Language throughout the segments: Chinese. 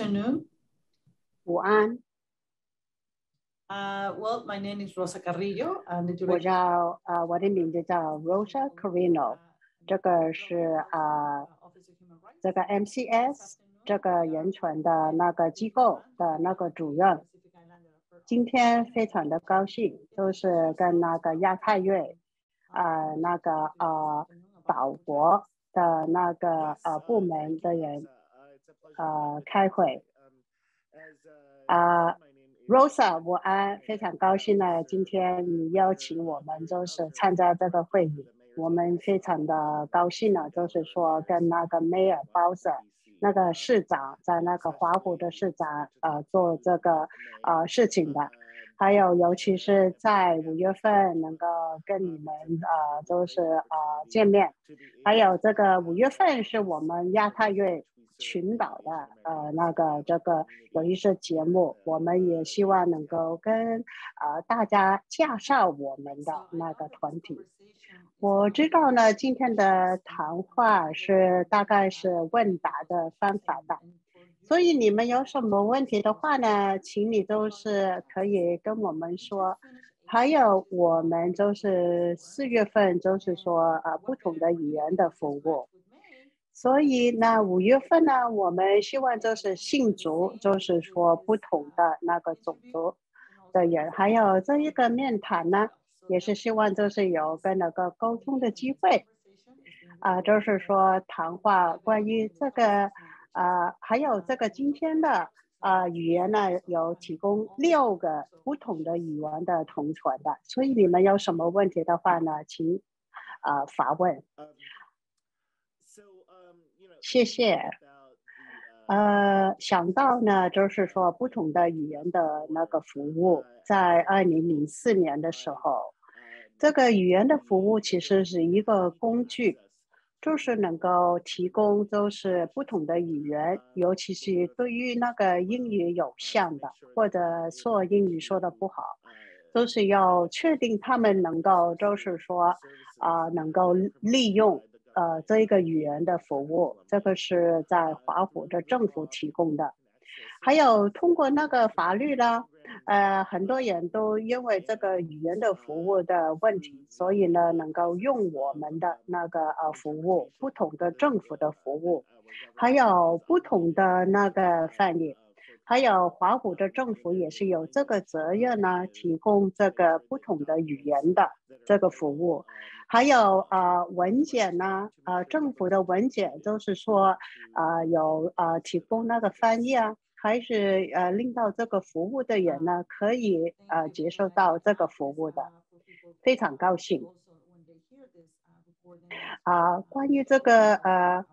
afternoon. 午安，Uh, well, my name is Rosa Carrillo. 我叫呃，我的名字叫 Rosa Carino，这个是啊、这个 MCS 这个人权的那个机构的那个主任。今天非常的高兴，就是跟那个亚太瑞呃那个呃岛国的那个呃部门的人呃开会。啊、Rosa，我安，非常高兴呢，今天你邀请我们就是参加这个会议，我们非常的高兴呢，就是说跟那个 Mayor Bowser 那个市长在那个华府的市长呃做这个呃事情的，还有尤其是在五月份能够跟你们呃就是呃见面，还有这个五月份是我们亚太瑞群岛的呃那个这个有一些节目，我们也希望能够跟呃大家介绍我们的那个团体。我知道呢，今天的谈话是大概是问答的方法吧，所以你们有什么问题的话呢，请你都是可以跟我们说。还有我们就是四月份就是说呃不同的语言的服务，所以呢五月份呢我们希望就是信族，就是说不同的那个种族的人，还有这一个面谈呢，也是希望就是有跟那个沟通的机会，啊、就是说谈话关于这个啊、还有这个今天的啊、语言呢，有提供六个不同的语言的同传的，所以你们有什么问题的话呢，请啊、发问。谢谢。呃，想到呢，就是说不同的语言的那个服务，在二零零四年的时候，这个语言的服务其实是一个工具，就是能够提供就是不同的语言，尤其是对于那个英语有限的，或者说英语说的不好，都是要确定他们能够就是说啊、能够利用呃这一个语言的服务，这个是在华府的政府提供的。还有通过那个法律呢，呃，很多人都因为这个语言的服务的问题，所以呢，能够用我们的那个呃服务，不同的政府的服务，还有不同的那个翻译，还有华府的政府也是有这个责任呢，提供这个不同的语言的这个服务，还有呃文件呢，呃政府的文件就是说呃有呃提供那个翻译啊，还是呃令到这个服务的人呢可以呃接受到这个服务的，非常高兴。啊、关于这个呃，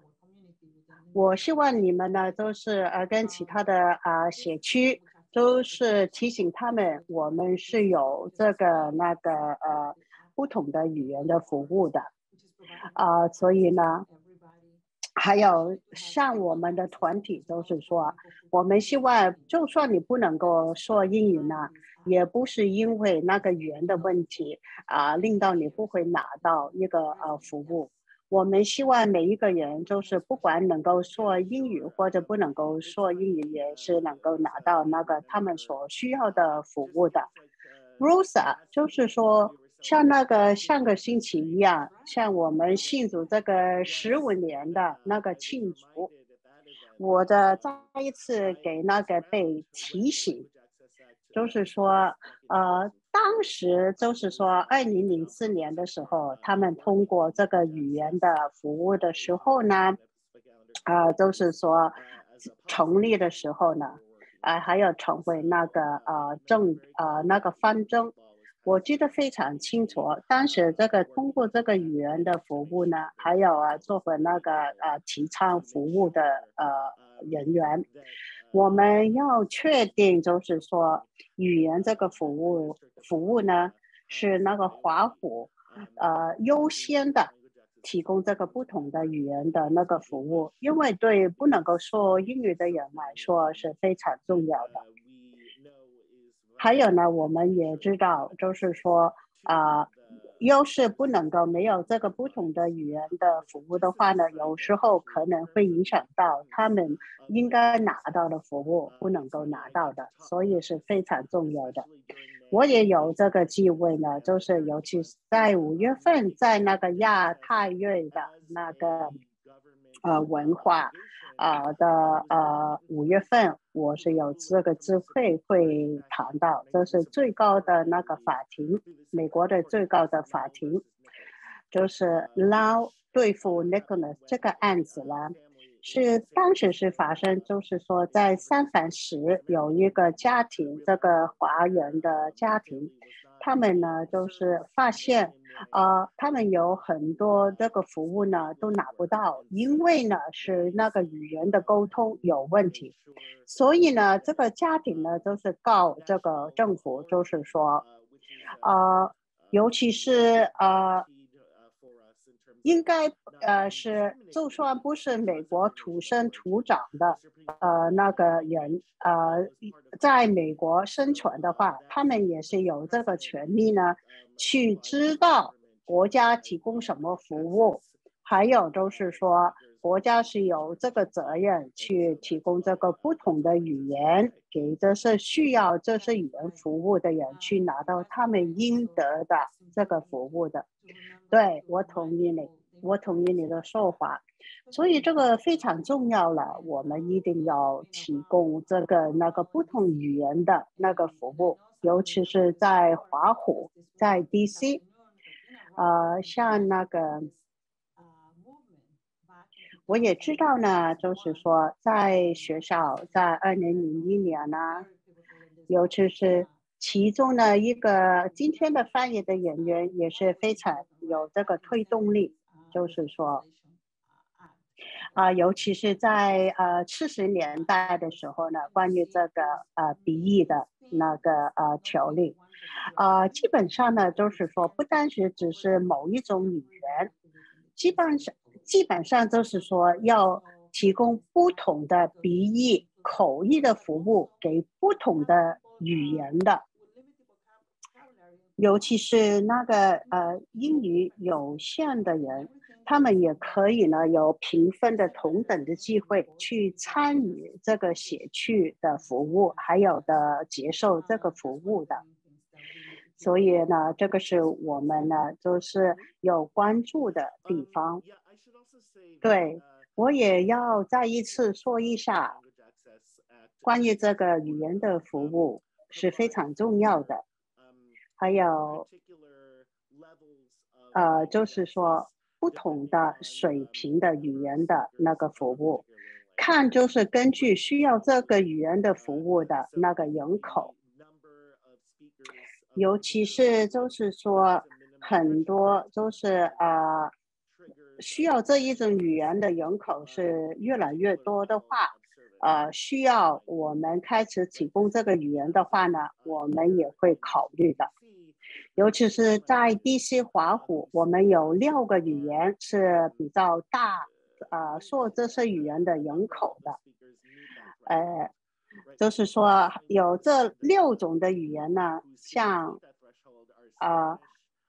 我希望你们呢都是呃跟其他的啊、社区都是提醒他们，我们是有这个那个呃不同的语言的服务的啊、所以呢。还有像我们的团体都是说，我们希望就算你不能够说英语呢，也不是因为那个语言的问题啊、令到你不会拿到一个呃服务。我们希望每一个人就是不管能够说英语或者不能够说英语，也是能够拿到那个他们所需要的服务的。Rosa 就是说，像那个上个星期一样，像我们庆祝这个十五年的那个庆祝，我的再一次给那个被提醒，就是说，呃，当时就是说，二零零四年的时候，他们通过这个语言的服务的时候呢，啊、就是说成立的时候呢，啊、还有成为那个呃政呃那个方针，我记得非常清楚。当时这个通过这个语言的服务呢，还有啊作为那个呃提倡服务的呃人员，我们要确定就是说语言这个服务服务呢是那个华府呃优先的。提供这个不同的语言的那个服务，因为对不能够说英语的人来说是非常重要的。还有呢，我们也知道，就是说啊、要是不能够没有这个不同的语言的服务的话呢，有时候可能会影响到他们应该拿到的服务不能够拿到的，所以是非常重要的。我也有这个机会呢，就是尤其是在五月份，在那个亚太瑞的那个呃文化啊的呃五月份，我是有这个机会会谈到，这是最高的那个法庭，美国的最高的法庭，就是 Law 对付 Nicholas 这个案子呢。是当时是发生，就是说在三藩市有一个家庭，这个华人的家庭，他们呢就是发现，呃，他们有很多这个服务呢都拿不到，因为呢是那个语言的沟通有问题，所以呢这个家庭呢就是告这个政府，就是说，呃，尤其是呃。应该呃是，就算不是美国土生土长的呃那个人呃，在美国生存的话，他们也是有这个权利呢，去知道国家提供什么服务，还有就是说，国家是有这个责任去提供这个不同的语言，给这是需要这些语言服务的人去拿到他们应得的这个服务的。对我同意你。我同意你的说法，所以这个非常重要了。我们一定要提供这个那个不同语言的那个服务，尤其是在华湖，在 DC，呃，像那个，我也知道呢，就是说在学校，在二零零一年呢，尤其是其中的一个今天的翻译的演员也是非常有这个推动力。就是说，啊，尤其是在呃七十年代的时候呢，关于这个呃鼻翼的那个呃条例，啊，基本上呢就是说，不单是只是某一种语言，基本上基本上就是说要提供不同的笔译口译的服务给不同的语言的。尤其是那个呃英语有限的人，他们也可以呢有平分的同等的机会去参与这个写去的服务，还有的接受这个服务的。所以呢，这个是我们呢就是有关注的地方。对我也要再一次说一下，关于这个语言的服务是非常重要的。还有，呃，就是说不同的水平的语言的那个服务，看就是根据需要这个语言的服务的那个人口，尤其是就是说很多就是呃需要这一种语言的人口是越来越多的话。呃，需要我们开始提供这个语言的话呢，我们也会考虑的。尤其是在 DC 华府，我们有六个语言是比较大，呃，说这些语言的人口的。呃，就是说有这六种的语言呢，像呃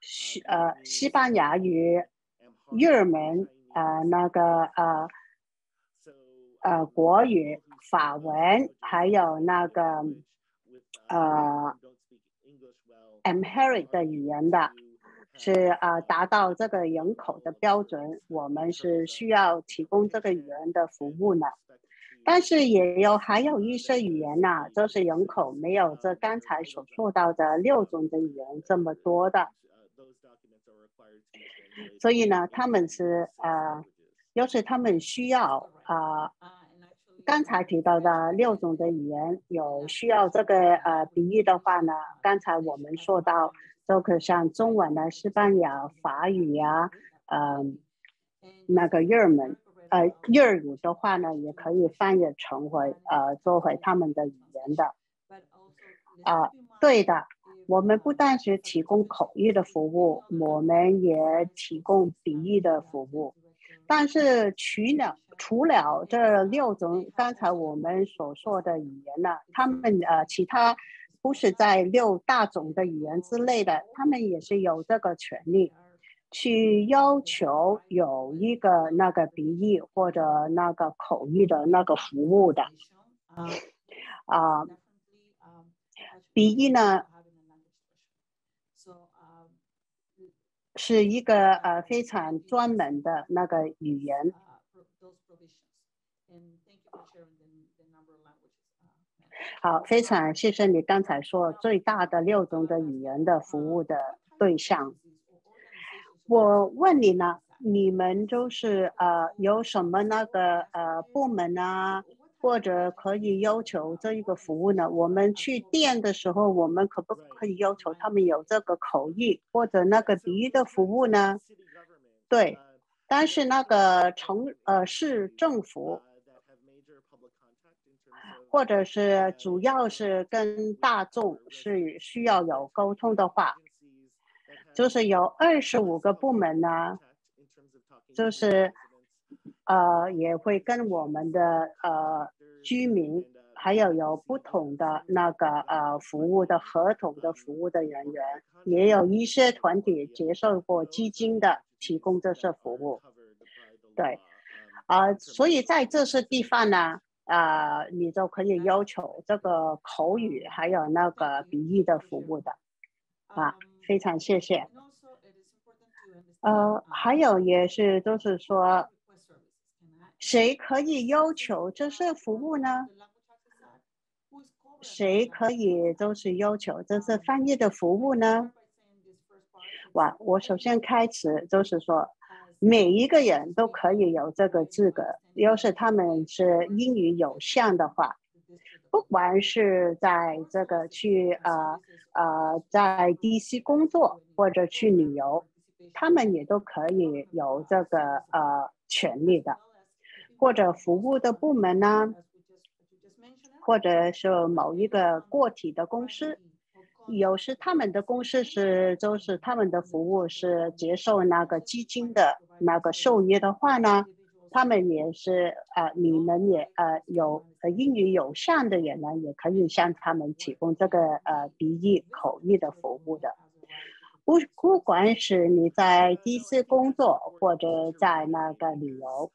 西呃西班牙语、日文、呃那个呃。呃，国语、法文，还有那个呃 a m h a r i c 的语言的，是啊，达到这个人口的标准，我们是需要提供这个语言的服务呢。但是也有还有一些语言呢，就是人口没有这刚才所说到的六种的语言这么多的，所以呢，他们是呃，要是他们需要。啊，刚才提到的六种的语言有需要这个呃比喻的话呢，刚才我们说到，就可像中文的西班牙、法语呀，呃，那个日文，呃，日语的话呢，也可以翻译成为呃作为他们的语言的。啊，对的，我们不但是提供口译的服务，我们也提供笔译的服务。但是除了除了这六种刚才我们所说的语言呢，他们呃其他不是在六大种的语言之内的，他们也是有这个权利去要求有一个那个笔译或者那个口译的那个服务的。啊，笔译呢是一个呃非常专门的那个语言。好，非常谢谢你刚才说最大的六种的语言的服务的对象。我问你呢，你们就是呃有什么那个呃部门啊，或者可以要求这一个服务呢？我们去店的时候，我们可不可以要求他们有这个口译或者那个笔译的服务呢？对，但是那个城呃市政府。或者是主要是跟大众是需要有沟通的话，就是有二十五个部门呢，就是呃也会跟我们的呃居民，还有有不同的那个呃服务的合同的服务的人员，也有一些团体接受过基金的提供这些服务，对，啊，所以在这些地方呢。啊，你就可以要求这个口语还有那个笔译的服务的，啊，非常谢谢。呃，还有也是，就是说，谁可以要求这是服务呢？谁可以就是要求这是翻译的服务呢？哇，我首先开始就是说。每一个人都可以有这个资格，要是他们是英语有限的话，不管是在这个去呃呃在 DC 工作或者去旅游，他们也都可以有这个呃权利的，或者服务的部门呢，或者是某一个个体的公司。有时他们的公司是，就是他们的服务是接受那个基金的那个授业的话呢，他们也是啊，你们也呃有呃英语有限的人呢，也可以向他们提供这个呃笔译口译的服务的。不不管是你在第一次工作或者在那个旅游，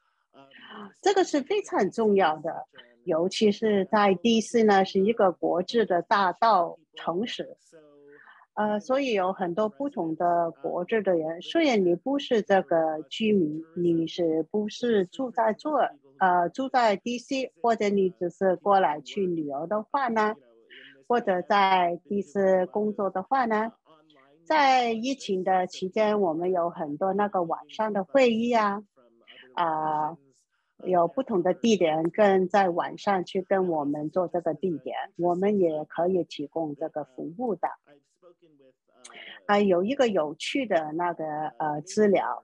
这个是非常重要的。尤其是在 DC 呢，是一个国际的大道城市，呃，所以有很多不同的国际的人。虽然你不是这个居民，你是不是住在这？呃，住在 DC，或者你只是过来去旅游的话呢，或者在 DC 工作的话呢，在疫情的期间，我们有很多那个晚上的会议啊，啊。有不同的地点，跟在晚上去跟我们做这个地点，我们也可以提供这个服务的。啊，有一个有趣的那个呃资料，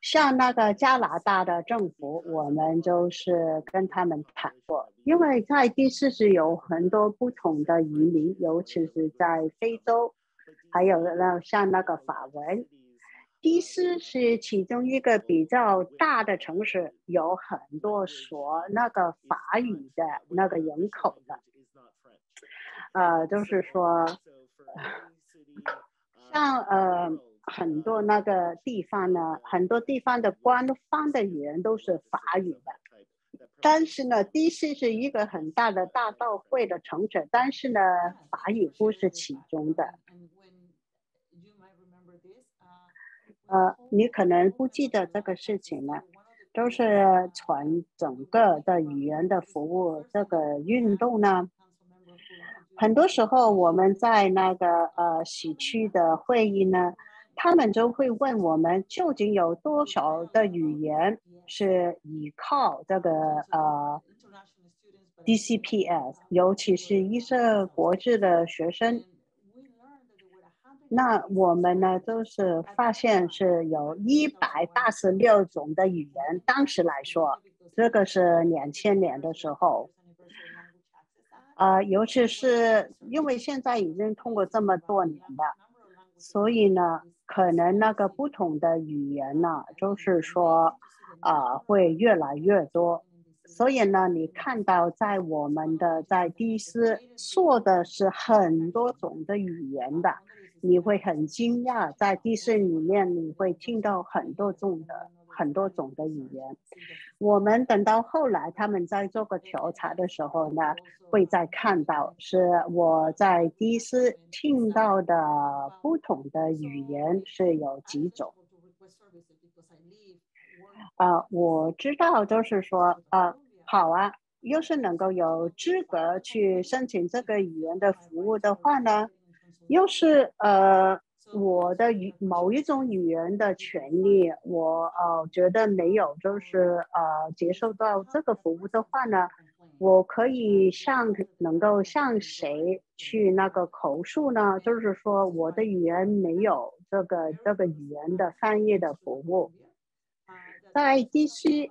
像那个加拿大的政府，我们就是跟他们谈过，因为在第四是有很多不同的移民，尤其是在非洲，还有那像那个法文。迪斯是其中一个比较大的城市，有很多说那个法语的那个人口的。呃，就是说，像呃很多那个地方呢，很多地方的官方的语言都是法语的。但是呢，迪斯是一个很大的大道会的城市，但是呢，法语不是其中的。呃，你可能不记得这个事情了，都是传整个的语言的服务这个运动呢。很多时候我们在那个呃喜区的会议呢，他们就会问我们究竟有多少的语言是依靠这个呃 DCPS，尤其是一些国际的学生。那我们呢，就是发现是有一百八十六种的语言。当时来说，这个是两千年的时候，啊，尤其是因为现在已经通过这么多年了，所以呢，可能那个不同的语言呢，就是说，啊，会越来越多。所以呢，你看到在我们的在第斯说的是很多种的语言的，你会很惊讶，在第四里面你会听到很多种的很多种的语言。我们等到后来他们在做个调查的时候呢，会再看到是我在第斯听到的不同的语言是有几种。啊，我知道，就是说，啊，好啊，要是能够有资格去申请这个语言的服务的话呢，要是呃，我的语某一种语言的权利，我呃觉得没有，就是呃接受到这个服务的话呢，我可以向能够向谁去那个口述呢？就是说，我的语言没有这个这个语言的翻译的服务。在地区，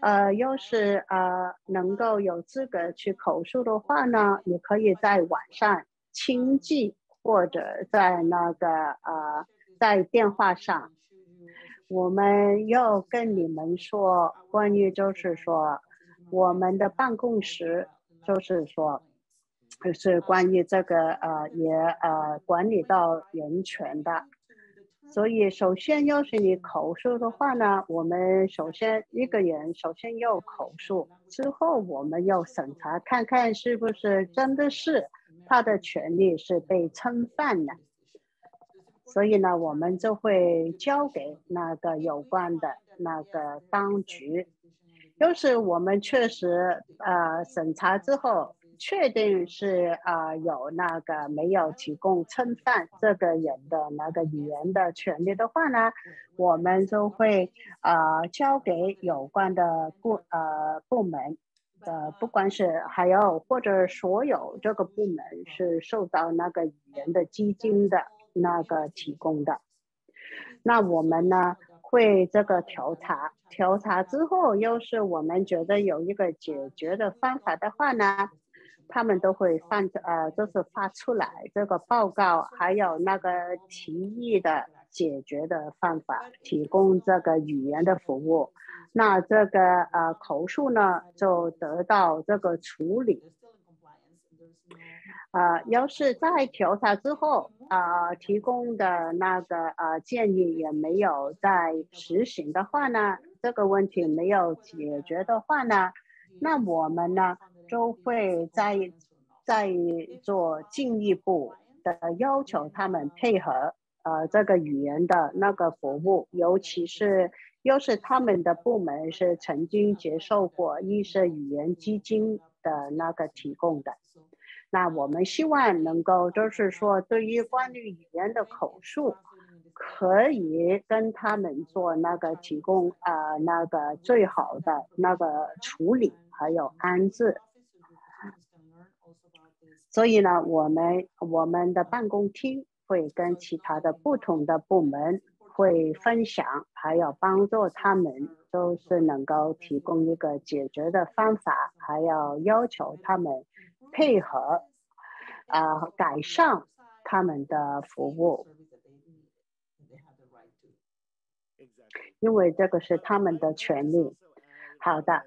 呃，要是呃能够有资格去口述的话呢，你可以在网上亲记，或者在那个呃在电话上。我们要跟你们说关于，就是说我们的办公室，就是说，就是关于这个呃也呃管理到人权的。所以，首先要是你口述的话呢，我们首先一个人首先要口述，之后我们要审查看看是不是真的是他的权利是被侵犯的。所以呢，我们就会交给那个有关的那个当局。要是我们确实呃审查之后。确定是啊，有那个没有提供侵犯这个人的那个语言的权利的话呢，我们就会啊交给有关的部呃部门的，不管是还有或者所有这个部门是受到那个语言的基金的那个提供的，那我们呢会这个调查，调查之后，要是我们觉得有一个解决的方法的话呢。他们都会放呃，就是发出来这个报告，还有那个提议的解决的方法，提供这个语言的服务。那这个呃口述呢，就得到这个处理。啊，要是在调查之后啊，提供的那个呃建议也没有在实行的话呢，这个问题没有解决的话呢，那我们呢？就会在在做进一步的要求，他们配合呃这个语言的那个服务，尤其是又是他们的部门是曾经接受过意识语言基金的那个提供的。那我们希望能够就是说，对于关于语言的口述，可以跟他们做那个提供啊那个最好的那个处理，还有安置。所以呢，我们我们的办公厅会跟其他的不同的部门会分享，还有帮助他们，都是能够提供一个解决的方法，还要要求他们配合，啊，改善他们的服务，因为这个是他们的权利。好的，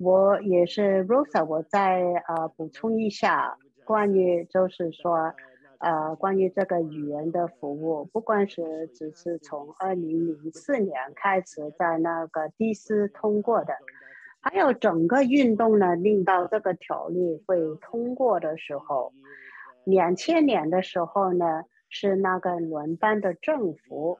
我也是 Rosa，我再呃补充一下。关于就是说，呃，关于这个语言的服务，不管是只是从二零零四年开始在那个第四通过的，还有整个运动呢，令到这个条例会通过的时候，两千年的时候呢，是那个伦班的政府，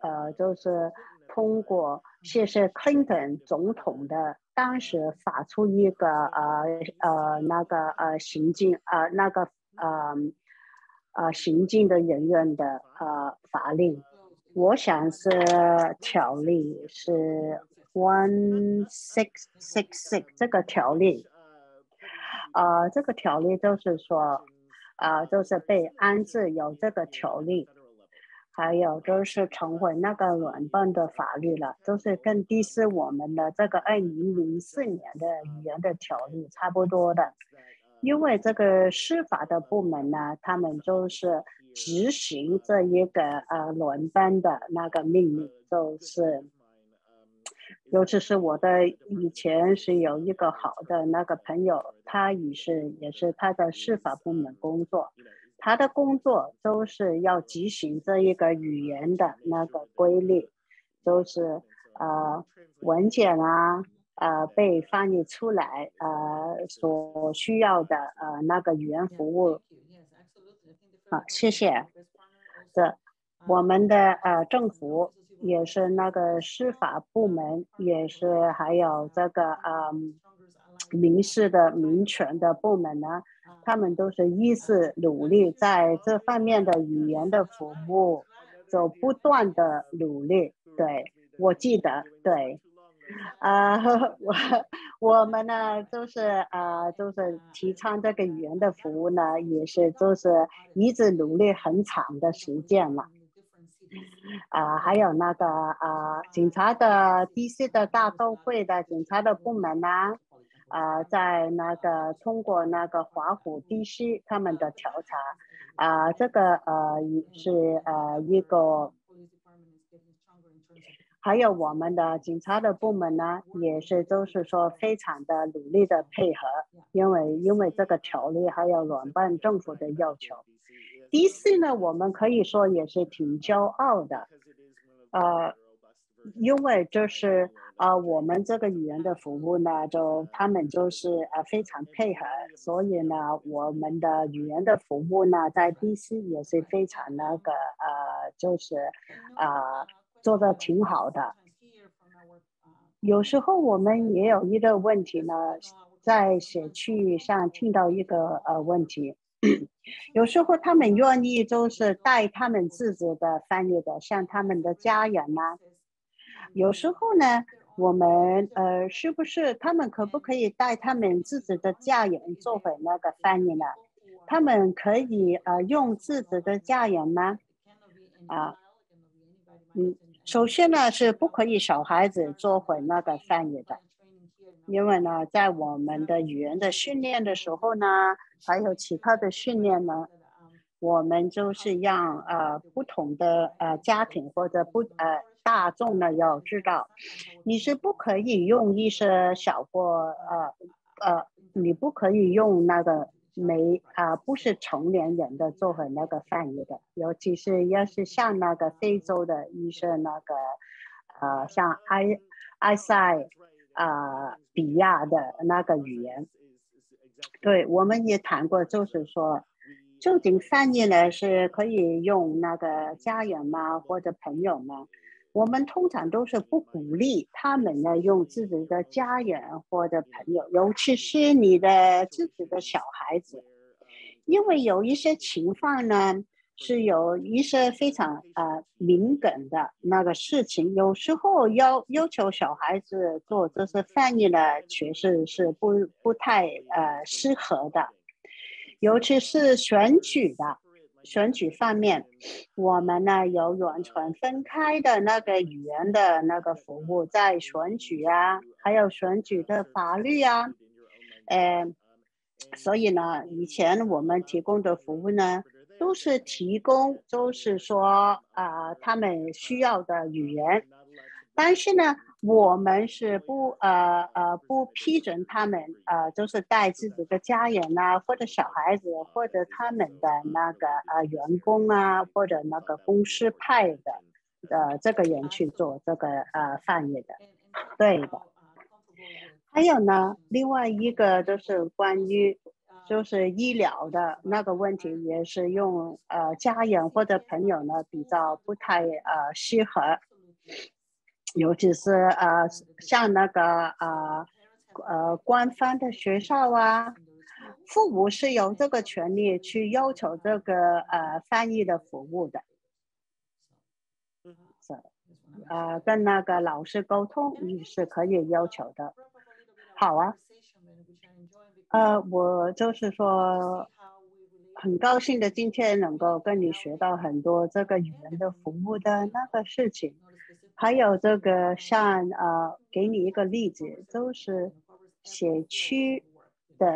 呃，就是通过谢谢 Clinton 总统的。当时发出一个呃呃那个呃行进呃那个呃呃行进的人员的呃法令，我想是条例是 one six six six 这个条例，呃这个条例就是说啊就是被安置有这个条例。还有就是成为那个联邦的法律了，就是跟第四我们的这个二零零四年的语言的条例差不多的，因为这个司法的部门呢，他们就是执行这一个呃轮班的那个命令，就是尤其是我的以前是有一个好的那个朋友，他也是也是他在司法部门工作，他的工作都是要执行这一个语言的那个规律，就是呃文件啊呃被翻译出来呃所需要的呃那个语言服务。好，谢谢。这我们的呃政府。也是那个司法部门，也是还有这个呃民事的民权的部门呢，他们都是一直努力在这方面的语言的服务，就不断的努力。对我记得，对，啊，我我们呢都是啊，都是提倡这个语言的服务呢，也是就是一直努力很长的时间了。啊，还有那个啊，警察的 DC 的大都会的警察的部门呢，啊，在那个通过那个华府 DC 他们的调查，啊，这个呃是呃一个，还有我们的警察的部门呢，也是都是说非常的努力的配合，因为因为这个条例还有软办政府的要求。D.C. 呢，我们可以说也是挺骄傲的，呃，因为就是啊，我们这个语言的服务呢，就他们就是呃非常配合，所以呢，我们的语言的服务呢，在 D.C. 也是非常那个呃，就是啊做的挺好的。有时候我们也有一个问题呢，在社区上听到一个呃问题。有时候他们愿意就是带他们自己的翻译的，像他们的家人呐。有时候呢，我们呃，是不是他们可不可以带他们自己的家人做为那个翻译呢？他们可以呃用自己的家人吗？啊，嗯，首先呢是不可以小孩子做回那个翻译的。因为呢，在我们的语言的训练的时候呢，还有其他的训练呢，我们就是让呃不同的呃家庭或者不呃大众呢要知道，你是不可以用一些小过呃呃，你不可以用那个没啊不是成年人的作为那个翻译的，尤其是要是像那个非洲的一些那个呃像埃埃塞。啊，比亚的那个语言，对，我们也谈过，就是说，究竟翻译呢是可以用那个家人吗，或者朋友吗？我们通常都是不鼓励他们呢用自己的家人或者朋友，尤其是你的自己的小孩子，因为有一些情况呢。是有一些非常呃敏感的那个事情，有时候要要求小孩子做这些翻译呢，确实是不不太呃适合的，尤其是选举的选举方面，我们呢有完全分开的那个语言的那个服务，在选举啊，还有选举的法律啊，呃，所以呢，以前我们提供的服务呢。都是提供，都是说啊，他们需要的语言，但是呢，我们是不呃呃不批准他们呃，就是带自己的家人啊，或者小孩子，或者他们的那个呃员工啊，或者那个公司派的呃这个人去做这个呃翻译的，对的。还有呢，另外一个就是关于。就是医疗的那个问题，也是用呃家人或者朋友呢比较不太呃适合，尤其是呃像那个呃呃官方的学校啊，父母是有这个权利去要求这个呃翻译的服务的，是呃跟那个老师沟通你是可以要求的，好啊。呃，我就是说，很高兴的今天能够跟你学到很多这个语言的服务的那个事情，还有这个像呃，给你一个例子，就是社区的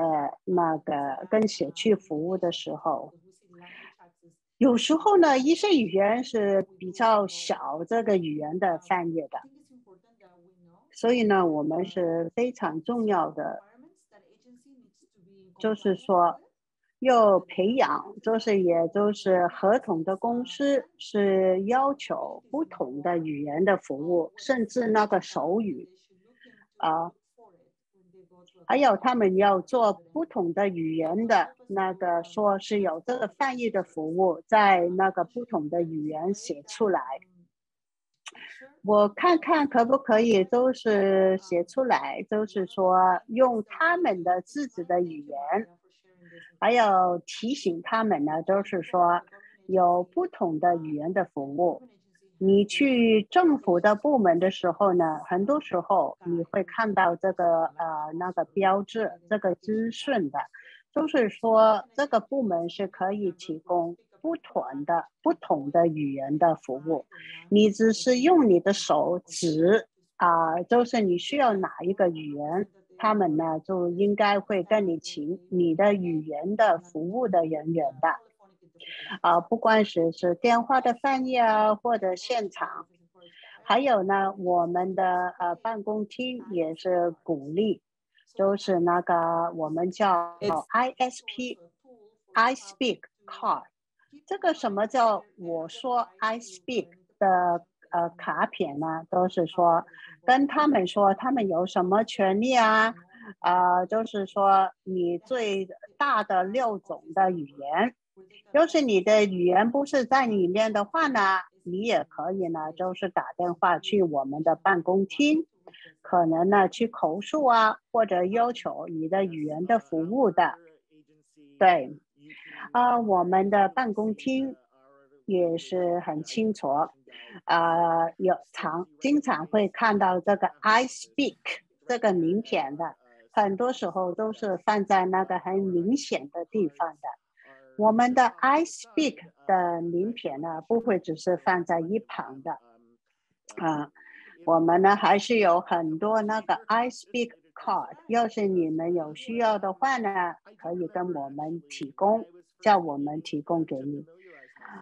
那个跟社区服务的时候，有时候呢，一些语言是比较小这个语言的翻译的。所以呢，我们是非常重要的，就是说，要培养，就是也就是合同的公司是要求不同的语言的服务，甚至那个手语啊。还有他们要做不同的语言的那个，说是有这个翻译的服务，在那个不同的语言写出来。我看看可不可以都是写出来，就是说用他们的自己的语言，还有提醒他们呢，就是说有不同的语言的服务。你去政府的部门的时候呢，很多时候你会看到这个呃那个标志，这个资讯的，就是说这个部门是可以提供不同的不同的语言的服务。你只是用你的手指啊，就是你需要哪一个语言，他们呢就应该会跟你请你的语言的服务的人员的。啊，不管是是电话的翻译啊，或者现场，还有呢，我们的呃办公厅也是鼓励，就是那个我们叫 ISP，I Speak Card，这个什么叫我说 I Speak 的呃卡片呢？都是说跟他们说他们有什么权利啊？啊，就是说你最大的六种的语言。要是你的语言不是在里面的话呢，你也可以呢，就是打电话去我们的办公厅，可能呢去投诉啊，或者要求你的语言的服务的。对，啊，我们的办公厅也是很清楚，啊，有常经常会看到这个 I speak 这个名片的，很多时候都是放在那个很明显的地方的。我们的 I Speak 的名片呢，不会只是放在一旁的，啊，我们呢还是有很多那个 I Speak Card，要是你们有需要的话呢，可以跟我们提供，叫我们提供给你。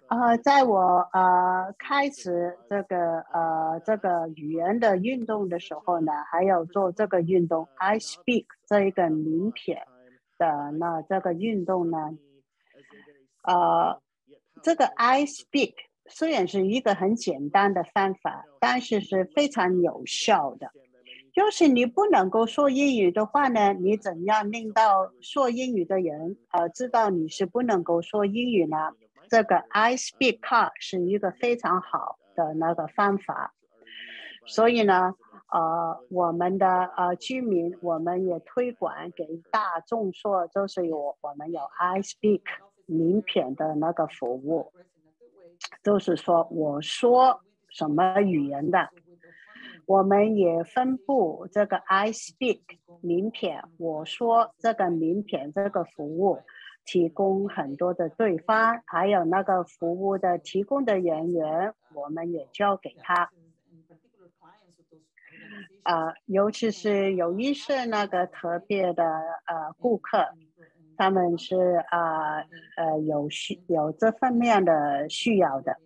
啊，在我呃开始这个呃这个语言的运动的时候呢，还有做这个运动 I Speak 这一个名片的那这个运动呢。呃，这个 I speak 虽然是一个很简单的方法，但是是非常有效的。就是你不能够说英语的话呢，你怎样令到说英语的人呃知道你是不能够说英语呢？这个 I speak car 是一个非常好的那个方法。所以呢，呃，我们的呃居民我们也推广给大众说，就是有我们有 I speak。名片的那个服务，就是说我说什么语言的，我们也分布这个 I speak 名片，我说这个名片这个服务提供很多的对方，还有那个服务的提供的人员，我们也交给他。啊，尤其是有一些那个特别的呃顾客。他们是啊呃有需有这方面的需要的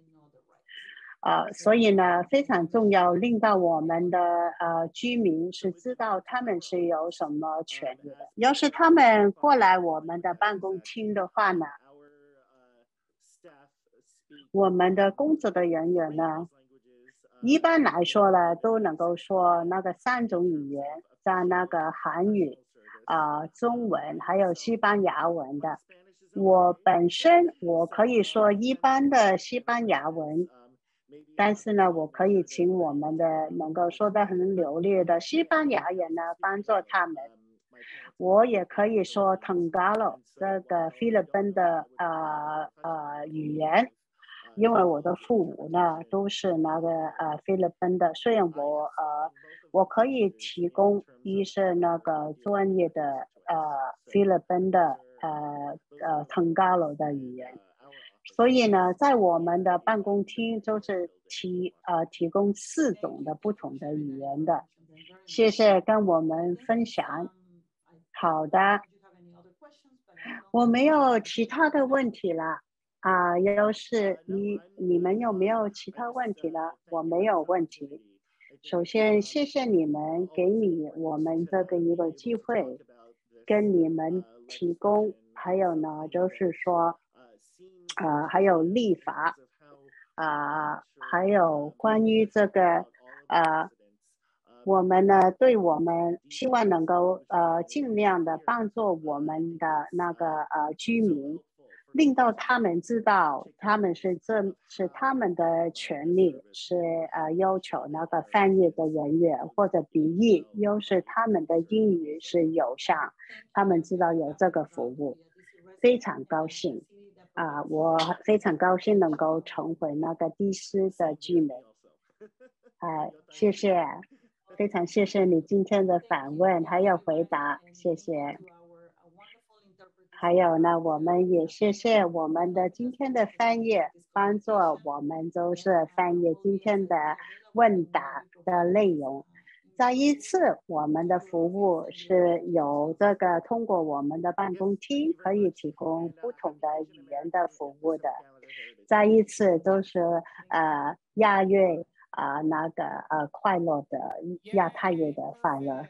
啊，所以呢非常重要，令到我们的呃居民是知道他们是有什么权利的。要是他们过来我们的办公厅的话呢，我们的工作的人员呢，一般来说呢都能够说那个三种语言，在那个韩语。啊，中文还有西班牙文的，我本身我可以说一般的西班牙文，但是呢，我可以请我们的能够说的很流利的西班牙人呢帮助他们。我也可以说 Tagalog 这个菲律宾的呃呃语言，因为我的父母呢都是那个呃菲律宾的，虽然我呃。我可以提供一些那个专业的呃菲律宾的呃呃 Tagalog 的语言，所以呢，在我们的办公厅就是提呃提供四种的不同的语言的。谢谢跟我们分享。好的，我没有其他的问题了啊。要是你你们有没有其他问题呢？我没有问题。首先谢谢你们给你我们这个一个机会，跟你们提供，还有呢就是说，呃，还有立法，啊，还有关于这个，呃。我们呢，对我们希望能够呃尽量的帮助我们的那个呃居民，令到他们知道他们是这是他们的权利，是呃要求那个翻译的人员或者笔译，又是他们的英语是有效，他们知道有这个服务，非常高兴啊！我非常高兴能够重回那个第四的居民，哎，谢谢。非常谢谢你今天的访问还有回答，谢谢。还有呢，我们也谢谢我们的今天的翻译，帮助我们都是翻译今天的问答的内容。再一次，我们的服务是有这个通过我们的办公厅可以提供不同的语言的服务的。再一次都是呃亚运。啊，那个呃，快乐的亚太裔的快乐。